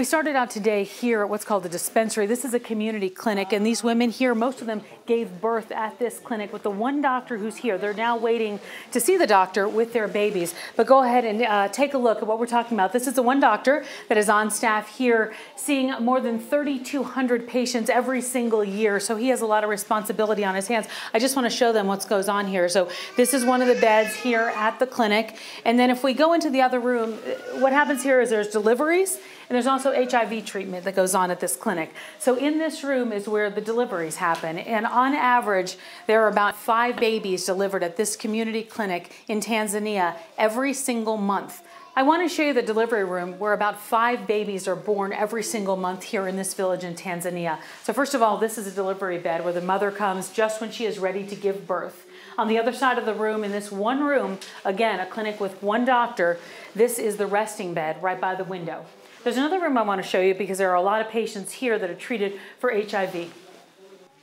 We started out today here at what's called the dispensary. This is a community clinic, and these women here, most of them gave birth at this clinic with the one doctor who's here. They're now waiting to see the doctor with their babies. But go ahead and uh, take a look at what we're talking about. This is the one doctor that is on staff here, seeing more than 3,200 patients every single year. So he has a lot of responsibility on his hands. I just want to show them what goes on here. So this is one of the beds here at the clinic. And then if we go into the other room, what happens here is there's deliveries and there's also HIV treatment that goes on at this clinic. So in this room is where the deliveries happen. And on average, there are about five babies delivered at this community clinic in Tanzania every single month. I want to show you the delivery room where about five babies are born every single month here in this village in Tanzania. So first of all, this is a delivery bed where the mother comes just when she is ready to give birth. On the other side of the room, in this one room, again, a clinic with one doctor, this is the resting bed right by the window. There's another room I want to show you because there are a lot of patients here that are treated for HIV.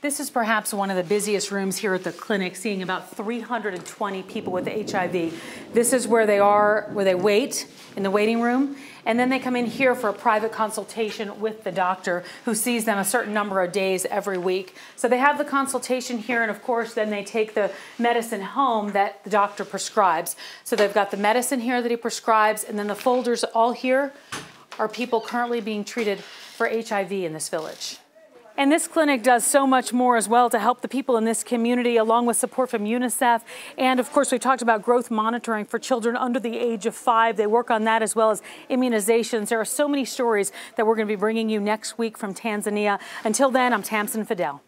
This is perhaps one of the busiest rooms here at the clinic, seeing about 320 people with HIV. This is where they are, where they wait in the waiting room, and then they come in here for a private consultation with the doctor who sees them a certain number of days every week. So they have the consultation here, and of course, then they take the medicine home that the doctor prescribes. So they've got the medicine here that he prescribes, and then the folders all here are people currently being treated for HIV in this village. And this clinic does so much more as well to help the people in this community, along with support from UNICEF. And of course, we talked about growth monitoring for children under the age of five. They work on that as well as immunizations. There are so many stories that we're going to be bringing you next week from Tanzania. Until then, I'm Tamsen Fadal.